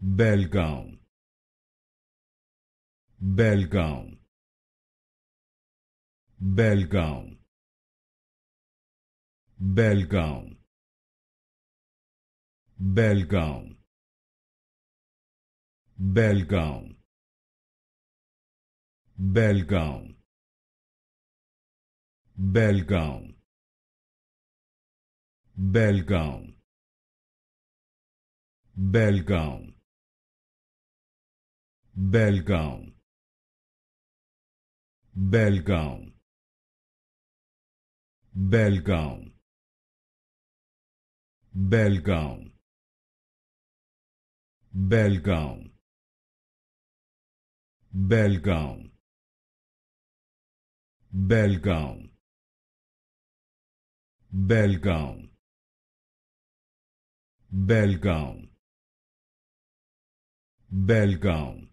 Belgaum Belgaum Belgaum Belgaum Belgaum Belgaum Belgaum Belgaum Belgaum Belgaum Belgaum Belgaum Belgaum Belgaum Belgaum Belgaum Belgaum Belgaum Belgaum Belgaum